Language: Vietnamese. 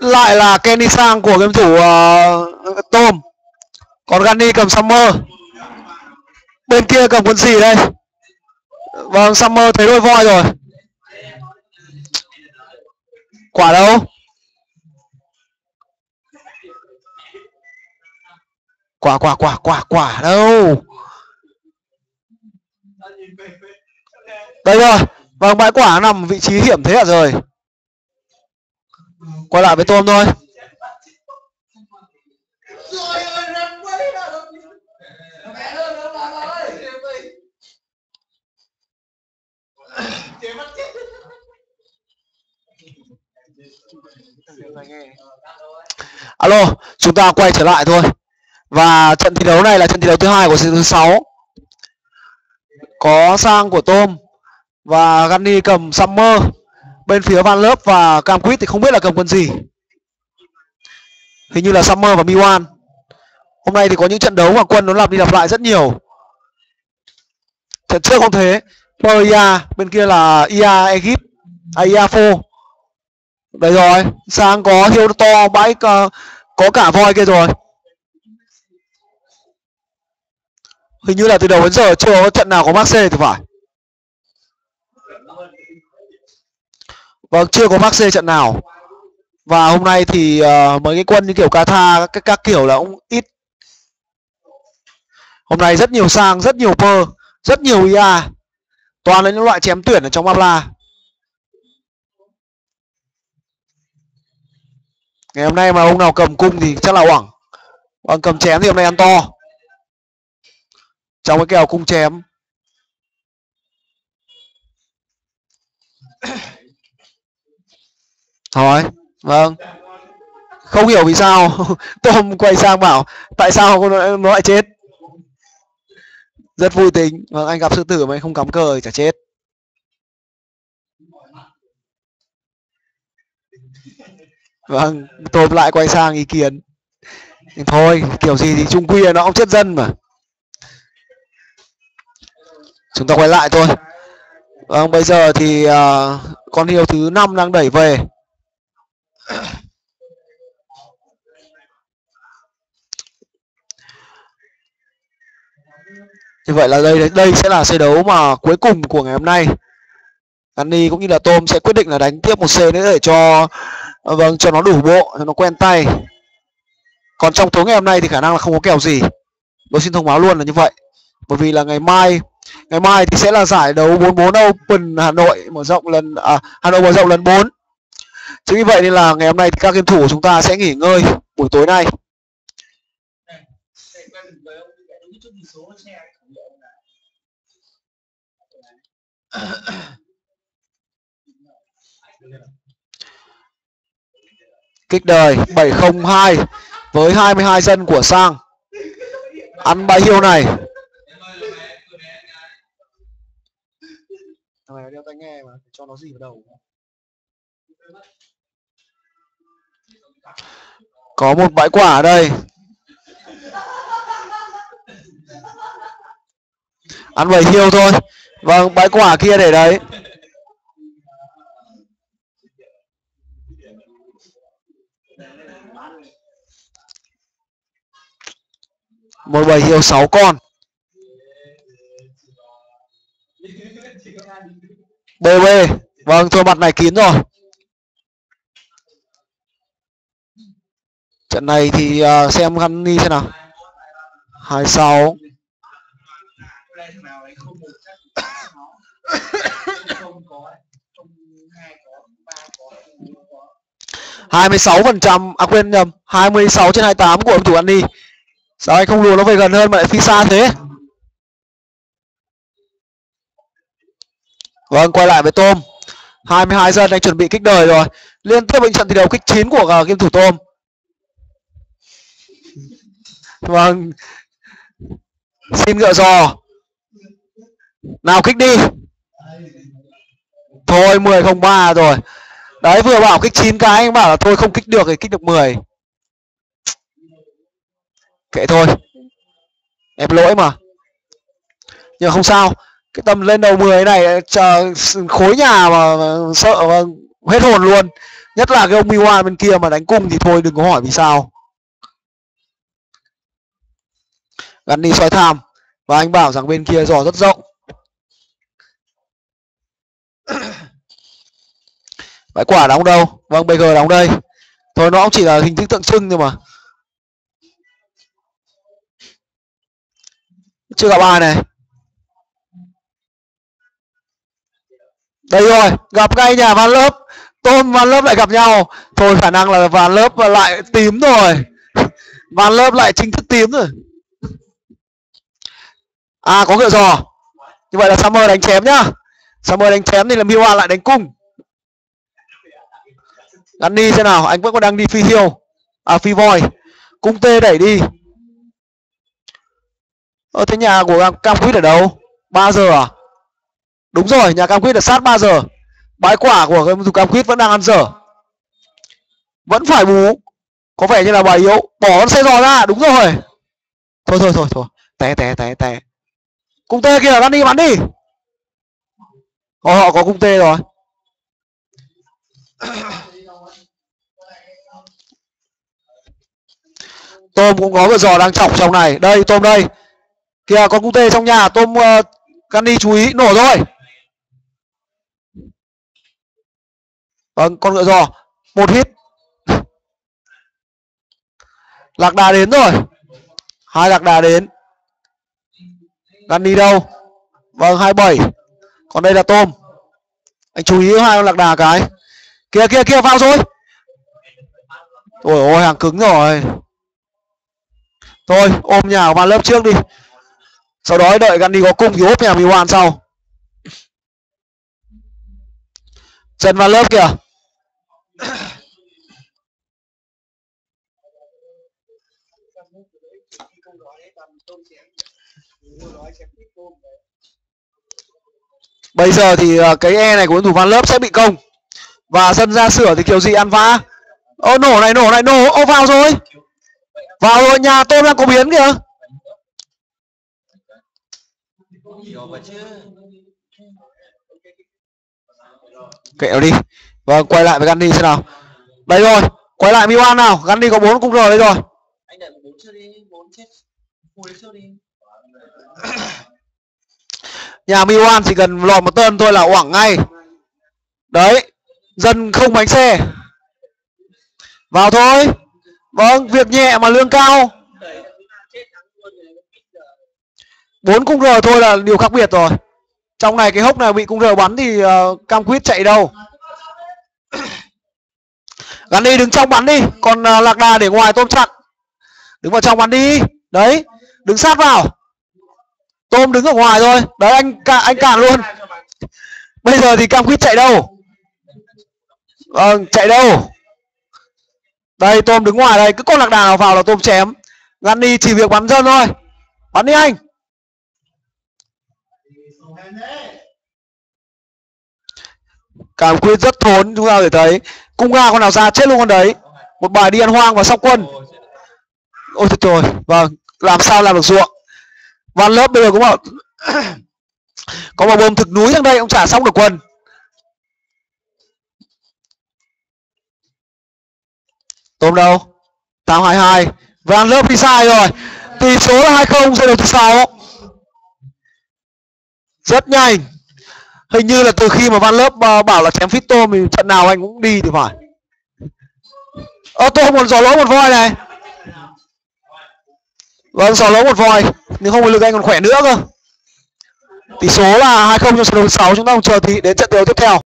lại là Kenny Sang của game thủ uh, Tom. Còn Gani cầm Summer. Bên kia cầm quân gì đây. Vâng Summer thấy đôi voi rồi. Quả đâu? Quả quả quả quả quả đâu? Đây rồi. Vâng bãi quả nằm vị trí hiểm thế ạ rồi quay lại với tôm thôi. Alo, chúng ta quay trở lại thôi. Và trận thi đấu này là trận thi đấu thứ hai của season thứ sáu. Có sang của tôm và Gani cầm Summer bên phía Van Lớp và Cam Quýt thì không biết là cầm quân gì. Hình như là Summer và Miwan. Hôm nay thì có những trận đấu mà quân nó lặp đi lặp lại rất nhiều. Trận trước không thế. Peria bên kia là Ia Egypt à Iafo đấy rồi sang có hiêu to bãi có, có cả voi kia rồi. Hình như là từ đầu đến giờ chưa có trận nào có Marseille thì phải. Vâng chưa có Marseille trận nào. Và hôm nay thì uh, mấy cái quân như kiểu Kata các, các kiểu là cũng ít. Hôm nay rất nhiều sang rất nhiều pơ rất nhiều ia toàn là những loại chém tuyển ở trong Mapla. Ngày hôm nay mà ông nào cầm cung thì chắc là oảng còn cầm chém thì hôm nay ăn to. Trong cái kèo cung chém. Thôi vâng. Không hiểu vì sao tôm quay sang bảo tại sao nó, nó lại chết? Rất vui tính. Vâng anh gặp sư tử mà anh không cắm cờ thì chả chết. Vâng tôm lại quay sang ý kiến. Thôi kiểu gì thì trung quy là nó cũng chết dân mà. Chúng ta quay lại thôi. Vâng bây giờ thì uh, con hiêu thứ năm đang đẩy về. như vậy là đây đây sẽ là xe đấu mà cuối cùng của ngày hôm nay. Gani cũng như là Tôm sẽ quyết định là đánh tiếp một xe nữa để cho à, vâng cho nó đủ bộ cho nó quen tay. Còn trong tối ngày hôm nay thì khả năng là không có kèo gì. Tôi xin thông báo luôn là như vậy. Bởi vì là ngày mai ngày mai thì sẽ là giải đấu 44 Open Hà Nội mở rộng lần à, Hà Nội mở rộng lần 4 chính vì vậy nên là ngày hôm nay thì các game thủ của chúng ta sẽ nghỉ ngơi buổi tối nay. Kích đời 702 với 22 dân của sang. Ăn bãi hiêu này. Thằng này đeo tai nghe mà cho nó gì vào đầu có một bãi quả ở đây. Ăn bầy hiêu thôi. Vâng bãi quả kia để đấy. Một bầy hiêu 6 con. Bb vâng thua mặt này kín rồi. Trận này thì uh, xem gắn đi xem nào 26 26 phần trăm à quên nhầm 26 trên 28 của ông thủ đi sao anh không lùa nó về gần hơn mà lại phi xa thế Vâng, quay lại với Tôm. 22 dân anh chuẩn bị kích đời rồi. Liên tiếp những trận thi đấu kích 9 của uh, game thủ Tôm. Vâng. Xin ngựa giò. Nào kích đi. Thôi 10 không ba rồi. Đấy, vừa bảo kích 9 cái, anh bảo là thôi, không kích được thì kích được 10. Kệ thôi. Em lỗi mà. Nhưng không sao cái tầm lên đầu 10 này, chờ khối nhà mà sợ, mà hết hồn luôn nhất là cái ông miwa bên kia mà đánh cung thì thôi, đừng có hỏi vì sao gắn đi xoay tham. Và anh bảo rằng bên kia giò rất rộng. Bãi quả đóng đâu? Vâng bg đóng đây. Thôi, nó cũng chỉ là hình thức tượng trưng thôi mà. Chưa gặp ai này. Đây rồi, gặp ngay nhà van lớp. Tôm van lớp lại gặp nhau. Thôi, khả năng là van lớp lại tím rồi. Van lớp lại chính thức tím rồi à có ngựa giò. Như vậy là summer đánh chém nhá. Summer đánh chém thì là miwa lại đánh cung. Gắn đi xem nào anh vẫn còn đang đi phi hiêu à phi voi. Cung tê đẩy đi. Ờ thế nhà của cam, quýt ở đâu? 3 giờ à? Đúng rồi nhà cam quýt ở sát 3 giờ. Bãi quả của cam quýt vẫn đang ăn dở. Vẫn phải bú có vẻ như là bà yếu bỏ con xe giò ra. Đúng rồi. Thôi thôi thôi thôi. Té té té té cung tê kìa bắn đi bắn đi. Họ họ có cung tê rồi. Tôm cũng có vừa giò đang chọc trong này. Đây tôm đây. Kìa có cung tê trong nhà tôm ờ, uh, Gandhi chú ý nổ rồi. Vâng con ngựa giò một hit. Lạc đà đến rồi. Hai lạc đà đến. Gandhi đâu? Vâng hai bảy. Còn đây là tôm. Anh chú ý hai con lạc đà cái. Kia kia kia vào rồi. Ôi ôi, hàng cứng rồi. Thôi, ôm nhà vào lớp trước đi. Sau đó đợi Gandhi có cung thì ốp nhà Miwan sau. Trần vào lớp kìa. Bây giờ thì ờ, cái e này của thủ van lớp sẽ bị công. Và sân ra sửa thì kiểu gì ăn vã ô nổ này nổ này nổ. Ô vào rồi. Vào rồi nhà tôm đang có biến kìa. Kẹo đi. Vâng quay lại với Gandhi xem nào. Đây rồi quay lại Milan nào. Gandhi có bốn cung rồi đây rồi nhà Miwan chỉ cần lọt một tên thôi là oảng ngay. Đấy dân không bánh xe. Vào thôi. Vâng việc nhẹ mà lương cao. Bốn cung r thôi là điều khác biệt rồi. Trong này cái hốc nào bị cung r bắn thì uh, cam quýt chạy đâu. Gắn đi đứng trong bắn đi. Còn uh, lạc đà để ngoài tôm chặn. Đứng vào trong bắn đi. Đấy đứng sát vào tôm đứng ở ngoài rồi đấy, anh anh cản luôn. Bây giờ thì cam quýt chạy đâu? Vâng chạy đâu? Đây, tôm đứng ngoài đây. Cứ con lạc đà nào vào là tôm chém. Ngăn đi chỉ việc bắn dân thôi. Bắn đi anh. Cảm quyết rất thốn chúng ta có thể thấy. Cung ga con nào ra, chết luôn con đấy. Một bài đi ăn hoang và sóc quân. Ôi, trời rồi vâng làm sao làm được ruộng? Van lớp bây giờ cũng bảo, có một bơm thực núi sang đây, ông trả xong được quần. Tôm đâu? Tám hai hai. Van lớp đi sai rồi. Tỷ số là hai không giây đầu thứ sáu. Rất nhanh. Hình như là từ khi mà van lớp ờ, bảo là chém fit tôm thì trận nào anh cũng đi thì phải. Ơ tôm một giỏ lỗ một voi này. Vâng giỏ lỗ một voi nếu không có lực anh còn khỏe nữa cơ. Tỷ số là hai không cho trận đấu sáu chúng ta cùng chờ thì đến trận đấu tiếp theo.